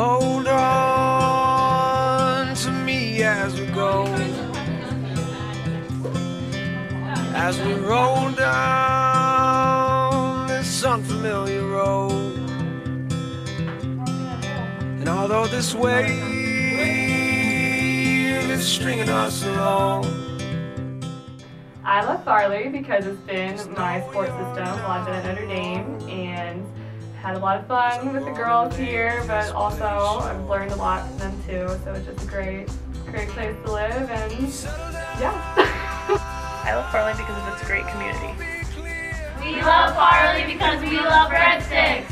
Hold on to me as we go. As we roll down this unfamiliar road. And although this wave is stringing us along. I love Farley because it's been my sports system while I've been at Notre Dame and had a lot of fun with the girls here, but also I've learned a lot from them too. So it's just a great, great place to live and yeah. I love Farley because of its great community. We love Farley because we love breadsticks.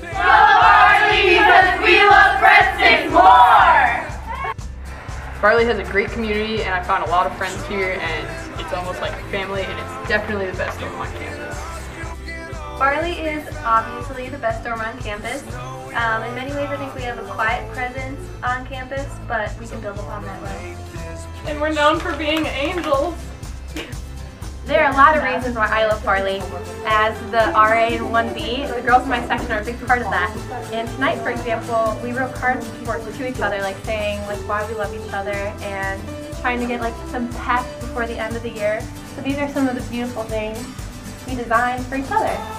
We love Farley because we love breadsticks more. Farley has a great community and I found a lot of friends here and it's almost like family and it's definitely the best dorm on campus. Farley is obviously the best dorm on campus. Um, in many ways I think we have a quiet presence on campus, but we can build upon that way. And we're known for being angels. There are a lot of reasons why I love Farley. As the RA in 1B, the girls in my section are a big part of that. And tonight, for example, we wrote cards to each other, like saying like why we love each other and trying to get like some pep before the end of the year. So these are some of the beautiful things we designed for each other.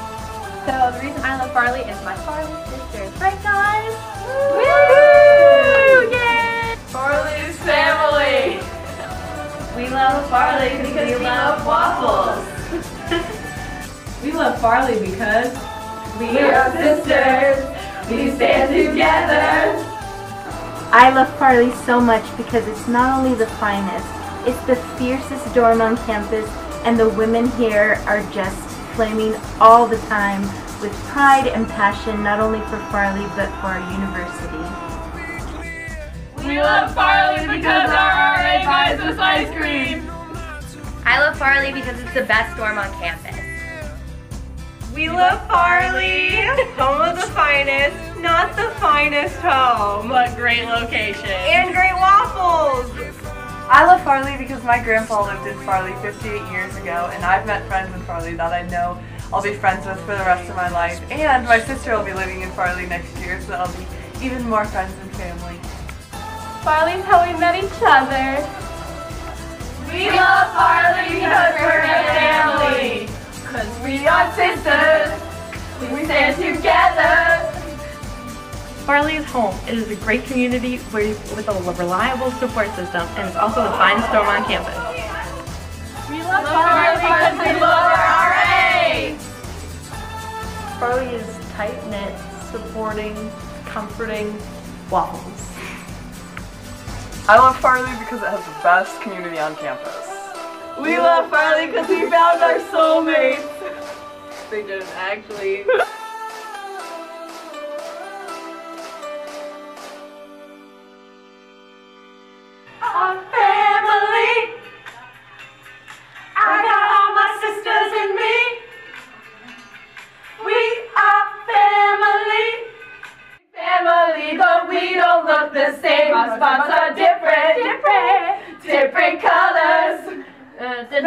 So the reason I love Farley is my Farley sisters. Right, guys? Woo! Yay! Farley's family. We love Farley because we love waffles. We love Farley because We are sisters. We stand together. I love Farley so much because it's not only the finest, it's the fiercest dorm on campus, and the women here are just flaming all the time with pride and passion, not only for Farley but for our university. We love Farley because our RA buys us ice cream. I love Farley because it's the best dorm on campus. we love Farley, home of the finest, not the finest home, But great location. and great waffles. I love Farley because my grandpa lived in Farley 58 years ago, and I've met friends in Farley that I know I'll be friends with for the rest of my life. And my sister will be living in Farley next year, so I'll be even more friends and family. Farley's how we met each other. We love Farley because we're a family. Cause we are sisters. We stand together. Farley is home. It is a great community with a reliable support system and it's also the finest dorm on campus. We love Farley because we love our RA. Farley is tight-knit, supporting, comforting waffles. I love Farley because it has the best community on campus. We love Farley because we found our soulmates. They didn't actually. the same. Our spots are different, different, different colors. Uh, Lovely